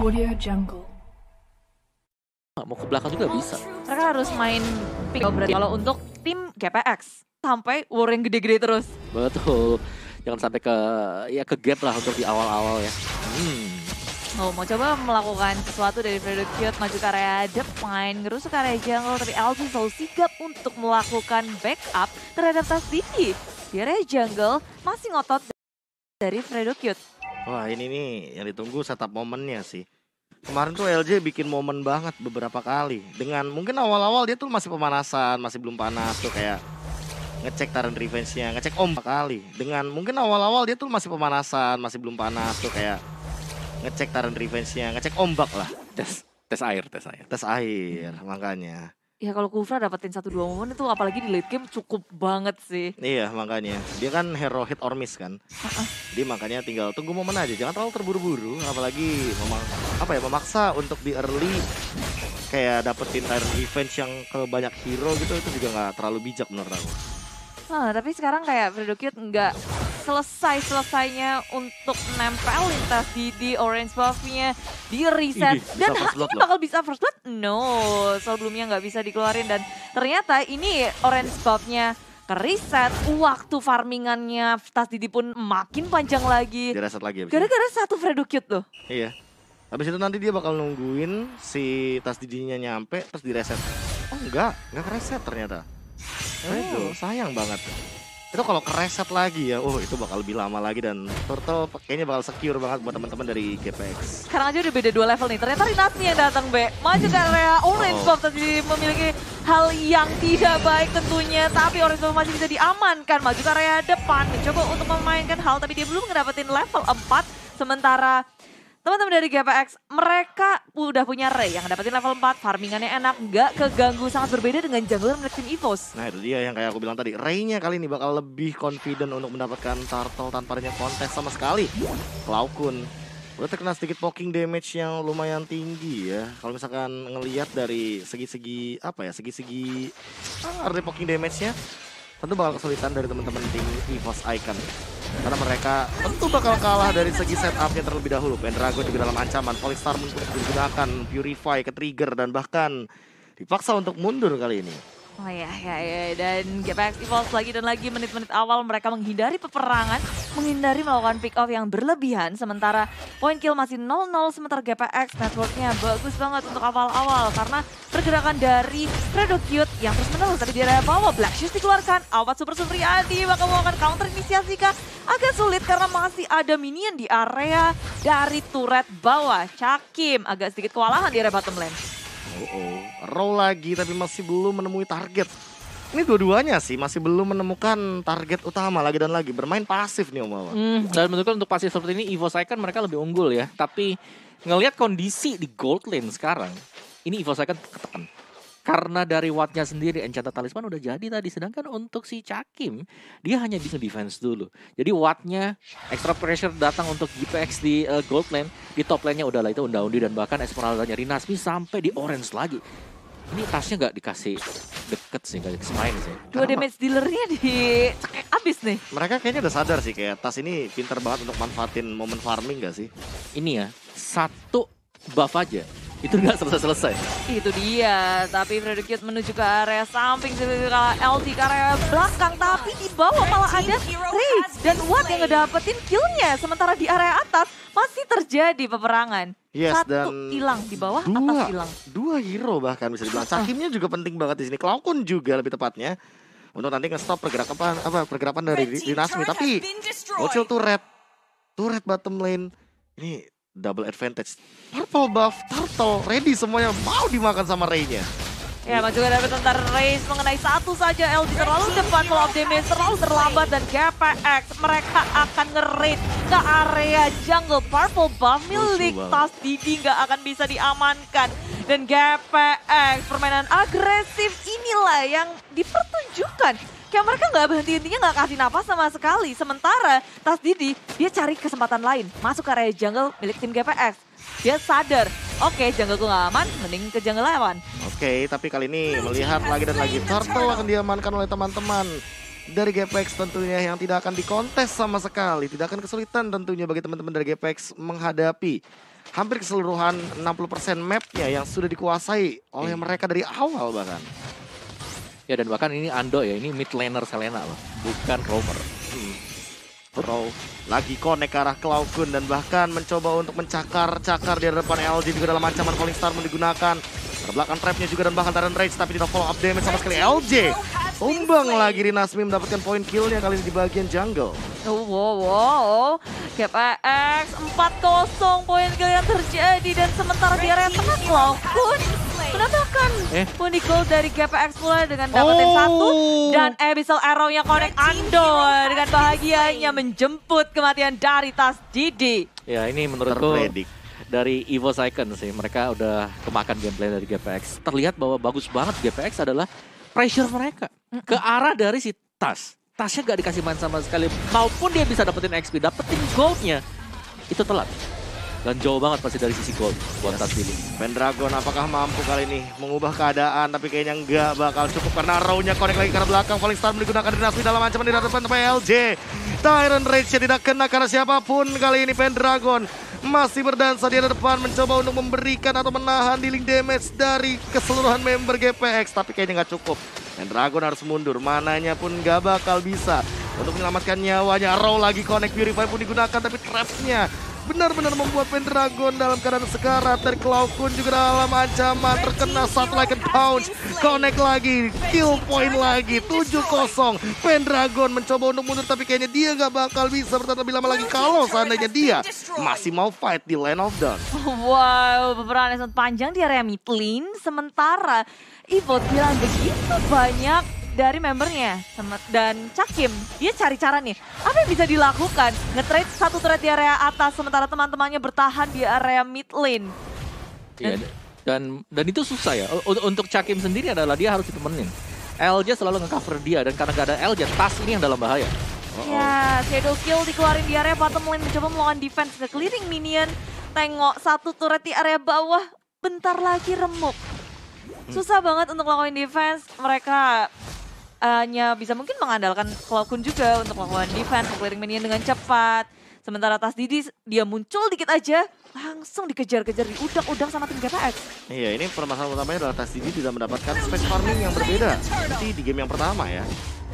Audio Jungle. Mau ke belakang juga bisa. Mereka harus main pick berarti kalau untuk tim GPX sampai war yang gede-gede terus. Betul. Jangan sampai ke ya ke gap lah untuk di awal-awal ya. Hmm. Oh, mau coba melakukan sesuatu dari Fredo Cute maju ke area depan, ngerusuk ke area jungle, tapi LG selalu sigap untuk melakukan backup terhadap tas Didi. Di area jungle masih ngotot dari Fredo Cute. Wah ini nih yang ditunggu setup momennya sih. Kemarin tuh LJ bikin momen banget beberapa kali. Dengan mungkin awal-awal dia tuh masih pemanasan, masih belum panas tuh kayak ngecek Taren Revenge-nya, ngecek ombak kali. Dengan mungkin awal-awal dia tuh masih pemanasan, masih belum panas tuh kayak ngecek Taren Revenge-nya, ngecek ombak lah. Tes tes air, tes air. Tes air makanya. Ya kalau Kufra dapetin satu dua momen itu apalagi di late game cukup banget sih. Iya makanya. Dia kan hero hit or miss kan. Dia makanya tinggal tunggu momen aja, jangan terlalu terburu-buru. Apalagi memang apa ya memaksa untuk di early kayak dapetin Tyrant Revenge yang ke banyak hero gitu itu juga nggak terlalu bijak menurut aku. Nah, tapi sekarang kayak Fredo Cute nggak selesai-selesainya untuk nempelin tas di, di orange buff-nya di reset. Bisa dan ini loh. bakal bisa first blood? No, sebelumnya nggak bisa dikeluarin. Dan ternyata ini orange buff-nya ke reset. Waktu farmingannya tas Didi pun makin panjang lagi. Di reset lagi. Gara-gara satu Fredo Cute loh. Iya. Habis itu nanti dia bakal nungguin si tas didinya nyampe terus di reset. Oh enggak, enggak reset ternyata. Nah, itu sayang banget. Itu kalau ke reset lagi ya, oh itu bakal lebih lama lagi dan Turtle kayaknya bakal secure banget buat teman-teman dari GPX. Sekarang aja udah beda dua level nih. Ternyata Rinasmi yang datang, Be. Maju ke area Orange Oh. Buff tadi memiliki hal yang tidak baik tentunya. Tapi Orange Buff masih bisa diamankan. Maju ke area depan. Mencoba untuk memainkan hal, tapi dia belum ngedapetin level 4. Sementara teman-teman dari GPX, mereka udah punya Ray yang dapetin level 4. Farmingannya enak, nggak keganggu. Sangat berbeda dengan jungler milik tim EVOS. Nah itu dia yang kayak aku bilang tadi, Ray-nya kali ini bakal lebih confident untuk mendapatkan turtle tanpa adanya kontes sama sekali. Klaukun udah terkena sedikit poking damage yang lumayan tinggi ya. Kalau misalkan ngelihat dari segi-segi apa ya, segi-segi ah, poking damage-nya tentu bakal kesulitan dari teman-teman tim EVOS Icon. Karena mereka tentu bakal kalah dari segi setup-nya terlebih dahulu. Pendragon juga dalam ancaman, Falling Star Moon pun digunakan, Purify ke trigger dan bahkan dipaksa untuk mundur kali ini. Oh ya, ya, ya. Dan GPX Evolve lagi dan lagi menit-menit awal mereka menghindari peperangan, menghindari melakukan pick off yang berlebihan. Sementara point kill masih 0-0, sementara GPX networknya bagus banget untuk awal-awal. Karena pergerakan dari Fredo Cute yang terus menerus tapi di area bawah. Black Shoes dikeluarkan, Awat Super Supriyadi bakal melakukan counter inisiasi kah? Agak sulit karena masih ada minion di area dari turret bawah. Cakim agak sedikit kewalahan di area bottom lane. Oh, oh. roll lagi tapi masih belum menemui target. Ini dua-duanya sih masih belum menemukan target utama lagi dan lagi bermain pasif nih Om Wawa. Hmm, dan menurutku untuk pasif seperti ini Evo Icon mereka lebih unggul ya. Tapi ngelihat kondisi di gold lane sekarang, ini Evo Icon ketekan. Karena dari wattnya sendiri Enchanted Talisman udah jadi tadi. Sedangkan untuk si Cakim, dia hanya bisa defense dulu. Jadi wattnya extra pressure datang untuk GPX di eh, gold lane. Di top lane-nya udah lah itu unda-undi dan bahkan Esmeralda-nya Rinasmi sampai di orange lagi. Ini tasnya nggak dikasih deket sih, nggak dikasih main sih. Dua Karena- damage dealernya di abis nih. Mereka kayaknya udah sadar sih kayak tas ini pinter banget untuk manfaatin momen farming gak sih? Ini ya, satu buff aja. Itu nggak selesai-selesai. Itu dia, tapi Freddy Cute menuju ke area samping, ke LT ke area belakang, tapi di bawah malah ada Rage dan Watt yang ngedapetin killnya, sementara di area atas masih terjadi peperangan. Yes, Satu dan hilang di bawah, dua. atas hilang. Dua hero bahkan bisa dibilang. Cakimnya juga penting banget di sini. Klaukun juga lebih tepatnya. Untuk nanti nge-stop pergerakan apa pergerakan dari Dinasmi tapi Bocil turret. Turret bottom lane. Ini double advantage. Purple buff, turtle, ready semuanya mau dimakan sama Ray-nya. Ya, maju ke dapat tentara race mengenai satu saja LG terlalu depan kalau damage terlalu terlambat dan GPX mereka akan nge-raid ke area jungle purple buff milik tas Didi nggak akan bisa diamankan dan GPX permainan agresif inilah yang dipertunjukkan kayak mereka nggak berhenti intinya nggak kasih nafas sama sekali sementara tas Didi dia cari kesempatan lain masuk ke area jungle milik tim GPX dia sadar oke jungle gue nggak aman mending ke jungle lawan Oke, tapi kali ini melihat lagi dan lagi turtle akan diamankan oleh teman-teman dari GPX tentunya yang tidak akan dikontes sama sekali. Tidak akan kesulitan tentunya bagi teman-teman dari GPX menghadapi hampir keseluruhan 60% mapnya yang sudah dikuasai oleh Iya. mereka dari awal bahkan. Ya dan bahkan ini Ando ya, ini mid laner Selena loh, bukan roamer. Pro lagi connect ke arah Cloud-Kun dan bahkan mencoba untuk mencakar-cakar di depan LG juga dalam ancaman Falling Star mau digunakan. Terbelakang trapnya juga dan bahkan Tyrant Rage tapi tidak follow up damage sama sekali LJ. Tumbang lagi Rinasmi mendapatkan poin killnya kali ini di bagian jungle. Oh, wow, wow. GPX 4-0 poin kill yang terjadi dan sementara di area tengah Cloud-Kun mendapatkan Eh. pundi gold dari GPX pula dengan dapetin satu dan Abyssal Arrow-nya connect Ando dengan bahagianya menjemput kematian dari Tas Didi. Ya ini menurutku dari Evo Icon sih, mereka udah kemakan gameplay dari GPX. Terlihat bahwa bagus banget GPX adalah pressure mereka ke arah dari si Tas. Tasnya gak dikasih main sama sekali, maupun dia bisa dapetin XP, dapetin goldnya, itu telat. Dan jauh banget pasti dari sisi gold buat Tas ini. Pendragon apakah mampu kali ini mengubah keadaan? Tapi kayaknya enggak bakal cukup karena row-nya lagi arah belakang. Falling Star menggunakan Dinasmi dalam ancaman di depan LJ Tyrant Rage tidak kena karena siapa pun kali ini Pendragon. Masih berdansa di depan mencoba untuk memberikan atau menahan dealing damage dari keseluruhan member GPX tapi kayaknya nggak cukup. Pendragon harus mundur. Mananya pun nggak bakal bisa untuk menyelamatkan nyawanya. Row lagi connect Purify pun digunakan tapi trapsnya benar-benar membuat Pendragon dalam keadaan sekarat dari Cloud-Kun juga dalam ancaman. Terkena satu like and pounce. connect lagi kill point lagi. 7-0 Pendragon mencoba untuk mundur tapi kayaknya dia nggak bakal bisa bertahan lebih lama lagi. Kalau seandainya dia masih mau fight di Land of Dawn. Wow, beberapa sangat panjang di area mid lane. Sementara Evo bilang begitu banyak dari membernya dan Cakim. Dia cari cara nih apa yang bisa dilakukan? Nge-trade satu trade di area atas sementara teman-temannya bertahan di area mid lane. Iya, dan dan itu susah ya. Untuk Cakim sendiri adalah dia harus ditemenin. LJ selalu nge-cover dia dan karena gak ada LJ, Tas ini yang dalam bahaya. ya shadow kill dikeluarin di area bottom lane mencoba melakukan defense ke clearing minion. Tengok satu turret di area bawah bentar lagi remuk. Susah banget untuk melakukan defense. Mereka hanya bisa mungkin mengandalkan Cloud-Kun juga untuk melakukan defense, clearing minion dengan cepat. Sementara Tas Didi dia muncul dikit aja, langsung dikejar-kejar di udang-udang sama tim GPX. Iya ini permasalahan utamanya adalah Tas Didi tidak mendapatkan space farming yang berbeda seperti di game yang pertama ya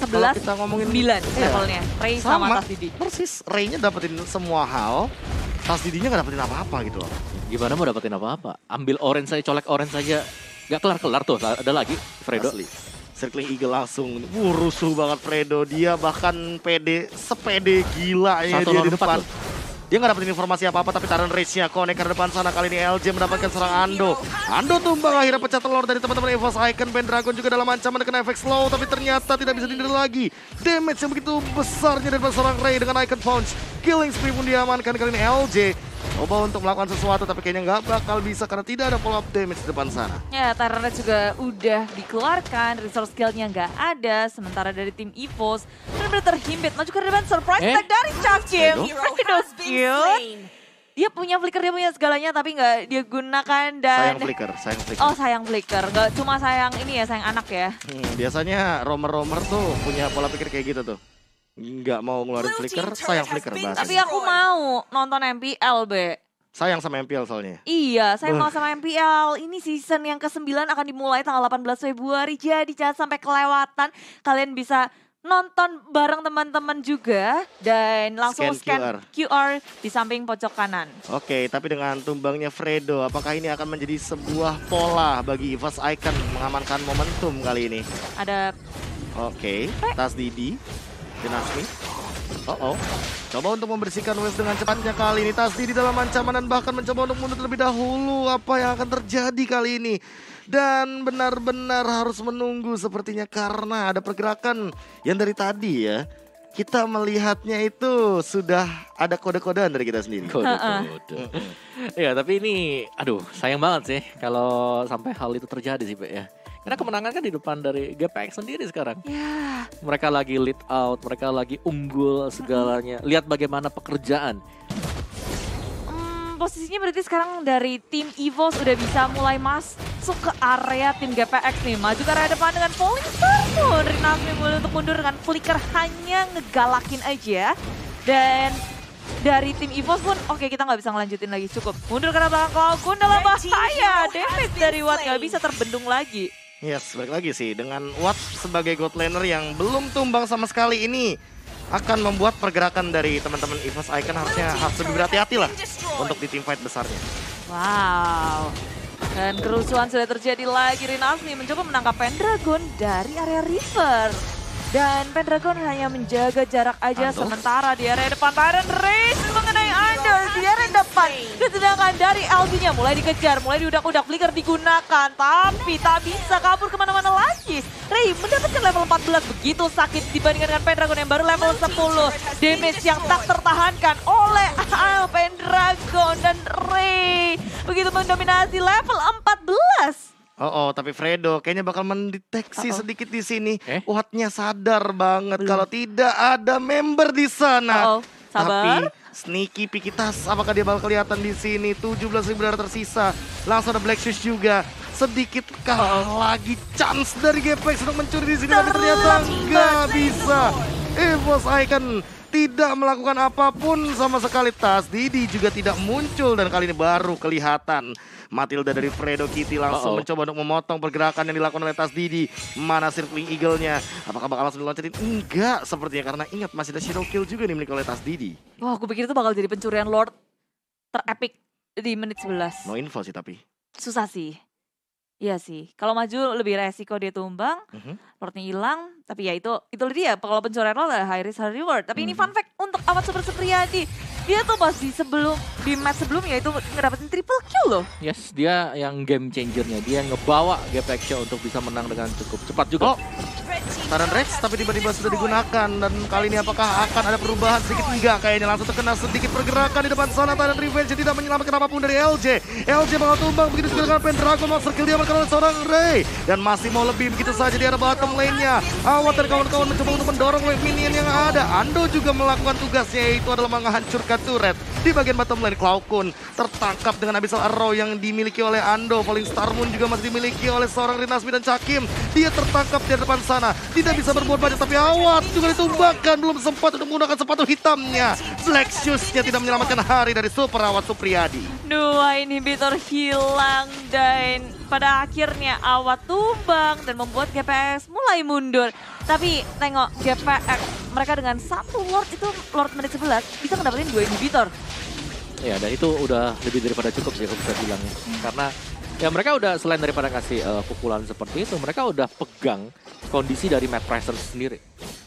11, kita ngomongin 9 Iya. levelnya. Ray sama, Sama. Tas Didi. persis Ray-nya dapetin semua hal Tas Didinya nggak dapetin apa-apa gitu loh Gimana mau dapetin apa-apa? Ambil orange saja, colek orange saja. Gak kelar-kelar tuh, ada lagi Fredo. Asli. Circling Eagle langsung. Wuh, rusuh banget Fredo. Dia bahkan pede sepede gila ya Satu dia di depan. loh. dia nggak dapetin informasi apa-apa tapi Taran Rage-nya connect ke depan sana kali ini LJ mendapatkan serang Ando. Ando tumbang akhirnya pecah telur dari teman-teman Evos Icon. Pendragon juga dalam ancaman kena efek slow tapi ternyata tidak bisa dihindar lagi. Damage yang begitu besarnya dari seorang Ray dengan Icon Punch. Killing spree pun diamankan kali ini LJ coba untuk melakukan sesuatu tapi kayaknya nggak bakal bisa karena tidak ada follow up damage di depan sana Ya, Tyrant juga udah dikeluarkan, resource skill-nya nggak ada. Sementara dari tim EVOS benar-benar terhimpit. Maju ke depan, surprise Eh? attack dari? Fredo cute. Dia punya flicker, dia punya segalanya, tapi nggak dia gunakan dan... sayang flicker sayang flicker Oh sayang flicker, nggak cuma sayang ini ya, sayang anak ya. Hmm, biasanya romer-romer tuh punya pola pikir kayak gitu tuh. Nggak mau ngeluarin flicker, sayang flicker bahasa. Tapi aku mau nonton MPL, Be. Sayang sama MPL soalnya. Iya, saya mau sama MPL. Ini season yang ke-9 akan dimulai tanggal 18 Februari. Jadi jangan sampai kelewatan. Kalian bisa nonton bareng teman-teman juga dan langsung Scan scan, QR. di samping pojok kanan. Oke, tapi dengan tumbangnya Fredo, apakah ini akan menjadi sebuah pola bagi Evas Icon mengamankan momentum kali ini? Ada Oke, tas Didi, Dinasmi. Oh oh, coba untuk membersihkan wave dengan cepatnya kali ini. Tas Didi dalam ancaman dan bahkan mencoba untuk mundur terlebih dahulu. Apa yang akan terjadi kali ini? Dan benar-benar harus menunggu sepertinya karena ada pergerakan yang dari tadi ya. Kita melihatnya itu sudah ada kode-kodean dari kita sendiri. Kode-kode. Ya, tapi ini aduh, sayang banget sih kalau sampai hal itu terjadi sih, Pak ya. Karena kemenangan kan di depan dari GPX sendiri sekarang. ya Mereka lagi lead out, mereka lagi unggul segalanya. Lihat bagaimana pekerjaan. hmm, posisinya berarti sekarang dari tim EVOS udah bisa mulai masuk ke area tim GPX nih. Maju ke area depan dengan Falling Star pun. Rinaldi mulai untuk mundur dengan flicker hanya ngegalakin aja. Dan dari tim EVOS pun oke kita nggak bisa ngelanjutin lagi cukup. Mundur karena belakang Cloud dalam bahaya. Damage dari Watt nggak bisa terbendung lagi. Yes, balik lagi sih dengan Watt sebagai god laner yang belum tumbang sama sekali ini akan membuat pergerakan dari teman-teman EVOS Icon harusnya harus lebih berhati-hati lah untuk di team fight besarnya. Wow. Dan kerusuhan sudah terjadi lagi. Rinasmi mencoba menangkap Pendragon dari area river. Dan Pendragon hanya menjaga jarak aja Ando. sementara di area depan Tyrant Race mengenai Under di area depan. Dan sedangkan dari LG-nya mulai dikejar, mulai diudak-udak, flicker digunakan. Tapi tak bisa kabur ke mana-mana lagi. Ray mendapatkan level 14 begitu sakit dibandingkan dengan Pendragon yang baru level 10. Damage yang tak tertahankan oleh Pendragon dan Ray. Begitu mendominasi level 14. Oh, oh, tapi Fredo kayaknya bakal mendeteksi Uh-oh. sedikit di sini. Eh? Wattnya sadar banget kalau tidak ada member di sana. Uh-oh. Sabar. Tapi sneaky Pikitas apakah dia bakal kelihatan di sini? 17 ribu darah tersisa. Langsung ada Black Shoes juga. Sedikitkah lagi chance dari Gpex untuk mencuri di sini tapi ternyata nggak bisa. Evos Icon tidak melakukan apa pun sama sekali. Tas Didi juga tidak muncul dan kali ini baru kelihatan. Matilda dari Fredo Kitty langsung Uh-oh. mencoba untuk memotong pergerakan yang dilakukan oleh Tas Didi. Mana circling eagle-nya? Apakah bakal langsung diloncatin? Enggak sepertinya karena ingat masih ada Shadow Kill juga dimiliki oleh Tas Didi. Wah, aku pikir itu bakal jadi pencurian Lord terepik di menit 11. No info sih tapi. Susah sih. Iya sih. Kalau maju lebih resiko dia tumbang, Mhm. Lordnya hilang. Tapi ya itu itu dia. Kalau pencurian Lord adalah high risk high reward. Tapi ini Mhm. fun fact untuk Amat Super Supriyadi. Dia tuh pas di sebelum di match sebelumnya itu ngedapetin triple kill loh. Yes, dia yang game changernya. Dia ngebawa Gapek Show untuk bisa menang dengan cukup cepat juga. Oh, Taran Rex tapi tiba-tiba sudah digunakan. Dan kali ini apakah akan ada perubahan sedikit? Enggak kayaknya langsung terkena sedikit pergerakan di depan sana Taran Revenge. Tidak menyelamatkan apa pun dari LJ LJ bakal tumbang begitu juga dengan Pendragon Monster Kill. Dia oleh seorang Ray dan masih mau lebih begitu saja di arah bottom lane-nya. Awat dan kawan-kawan mencoba untuk mendorong minion yang ada. Ando juga melakukan tugasnya yaitu adalah menghancurkan turret di bagian bottom lane Klaukun tertangkap dengan Abyssal Arrow yang dimiliki oleh Ando. Falling Star Moon juga masih dimiliki oleh seorang Rinasmi dan Cakim. Dia tertangkap di depan sana. Tidak bisa berbuat banyak tapi Awat juga ditumbangkan. Belum sempat untuk menggunakan sepatu hitamnya. Black Shoes-nya tidak menyelamatkan hari dari Super Awat Supriyadi. Dua inhibitor hilang dan pada akhirnya awat tumbang dan membuat GPX mulai mundur. Tapi tengok GPX mereka dengan satu Lord itu Lord menit 11 bisa ngedapetin dua inhibitor. Ya, dan itu udah lebih daripada cukup sih bisa bilang ya. Karena ya mereka udah selain daripada kasih eh, pukulan seperti itu, mereka udah pegang kondisi dari Matt Pricer sendiri.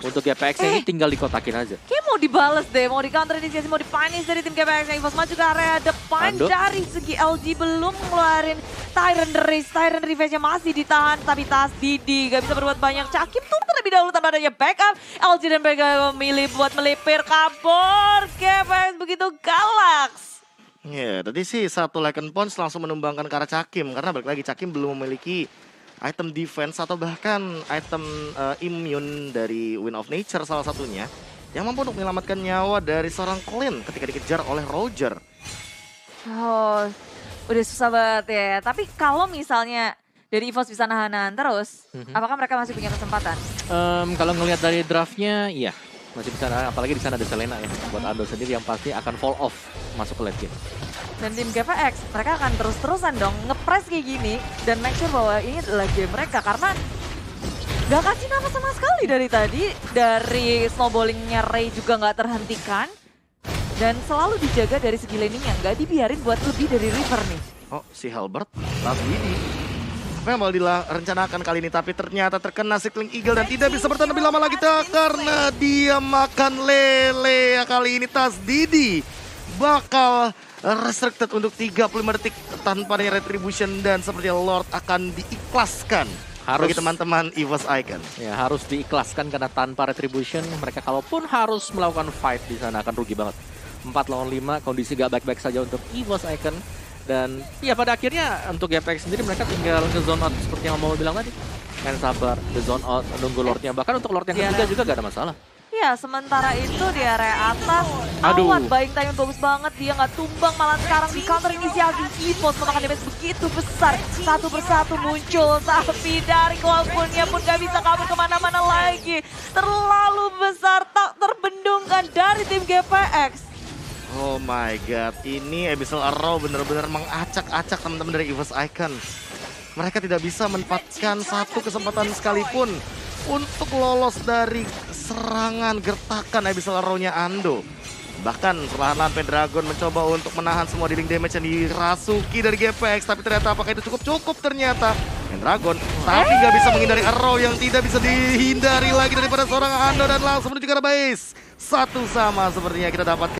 Untuk GPX ini Eh. tinggal dikotakin aja. Kayak mau dibales deh, mau di counter inisiasi, mau dipunish dari tim GPX yang Evos maju ke area depan Ando. dari segi LG belum ngeluarin Tyrant the Race, Tyrant Revenge masih ditahan tapi Tas Didi gak bisa berbuat banyak. Cakim tuh terlebih dahulu tanpa adanya backup. LG dan mereka memilih buat melipir kabur. GPX begitu galaks. Ya, tadi sih satu Lycan Pons langsung menumbangkan ke arah Cakim karena balik lagi Cakim belum memiliki item defense atau bahkan item eh, immune dari Wind of Nature salah satunya yang mampu untuk menyelamatkan nyawa dari seorang Clint ketika dikejar oleh Roger. Oh, udah susah banget ya. Tapi kalau misalnya dari EVOS bisa nahan-nahan terus, Mhm. apakah mereka masih punya kesempatan? Em, kalau ngelihat dari draftnya, iya masih bisa. Apalagi di sana ada Selena ya. Buat Ando sendiri yang pasti akan fall off masuk ke late game. Dan tim GPX, mereka akan terus-terusan dong ngepres kayak gini dan make sure bahwa ini adalah game mereka karena gak kasih nama sama sekali dari tadi. Dari snowballingnya Ray juga gak terhentikan. Dan selalu dijaga dari segi laning yang gak dibiarin buat lebih dari River nih. Oh, si Halbert, Last Didi. Apa yang mau direncanakan kali ini tapi ternyata terkena Cycling Eagle dan tidak bisa bertahan lebih lama lagi karena dia makan lele kali ini Tas Didi bakal restricted untuk 35 detik tanpa adanya retribution dan sepertinya Lord akan diikhlaskan Harus. bagi teman-teman EVOS Icon. Ya harus diikhlaskan karena tanpa retribution mereka kalaupun harus melakukan fight di sana akan rugi banget. 4 lawan 5 kondisi gak baik-baik saja untuk EVOS Icon dan ya pada akhirnya untuk GPX sendiri mereka tinggal ke zone out seperti yang mau bilang tadi. Main sabar, the zone out, nunggu lordnya. Bahkan untuk lord yang Iya, ketiga juga gak ada masalah. Ya, sementara itu di area atas, Aduh. Awan buying time bagus banget. Dia nggak tumbang, malah sekarang di counter inisiasi Evos memakan damage begitu besar. Satu persatu muncul, tapi dari walaupun pun gak bisa kabur ke mana-mana lagi. Terlalu besar, tak terbendungkan dari tim GPX. Oh my god, ini Abyssal Arrow benar-benar mengacak-acak teman-teman dari EVOS Icon. Mereka tidak bisa menempatkan satu kesempatan sekalipun untuk lolos dari serangan gertakan Abyssal Arrow-nya Ando. Bahkan perlahan-lahan Pendragon mencoba untuk menahan semua dealing damage yang dirasuki dari GPX. Tapi ternyata apakah itu cukup-cukup ternyata. Pendragon tapi nggak bisa menghindari arrow yang tidak bisa dihindari lagi daripada seorang Ando. Dan langsung menuju ke base. Satu sama sepertinya kita dapatkan